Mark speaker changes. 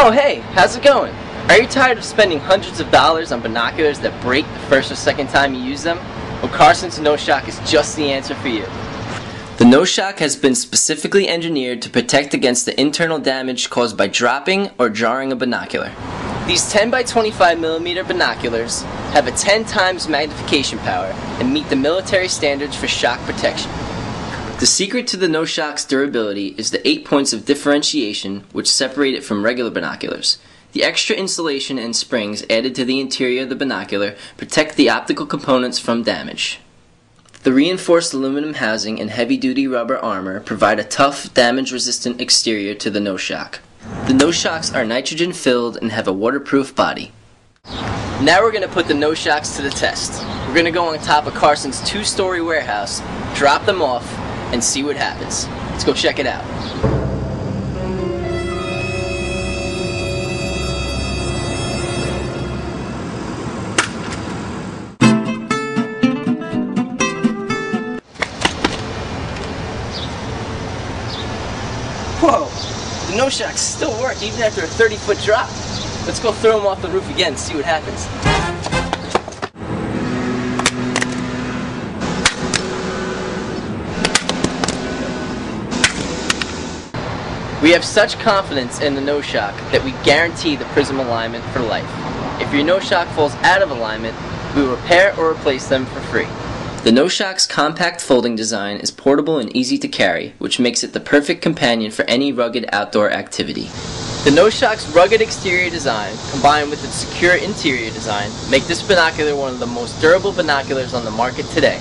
Speaker 1: Oh hey, how's it going? Are you tired of spending hundreds of dollars on binoculars that break the first or second time you use them? Well, Carson's No Shock is just the answer for you. The No Shock has been specifically engineered to protect against the internal damage caused by dropping or jarring a binocular. These 10 by 25 millimeter binoculars have a 10 times magnification power and meet the military standards for shock protection. The secret to the No Shock's durability is the 8 points of differentiation which separate it from regular binoculars. The extra insulation and springs added to the interior of the binocular protect the optical components from damage. The reinforced aluminum housing and heavy-duty rubber armor provide a tough, damage-resistant exterior to the No Shock. The No Shocks are nitrogen-filled and have a waterproof body. Now we're going to put the No Shocks to the test. We're going to go on top of Carson's two-story warehouse, drop them off, and see what happens. Let's go check it out. Whoa, the no shocks still work even after a 30 foot drop. Let's go throw them off the roof again see what happens. We have such confidence in the no shock that we guarantee the prism alignment for life. If your no shock falls out of alignment, we will repair or replace them for free. The No Shock's compact folding design is portable and easy to carry, which makes it the perfect companion for any rugged outdoor activity. The No Shock's rugged exterior design, combined with its secure interior design, make this binocular one of the most durable binoculars on the market today.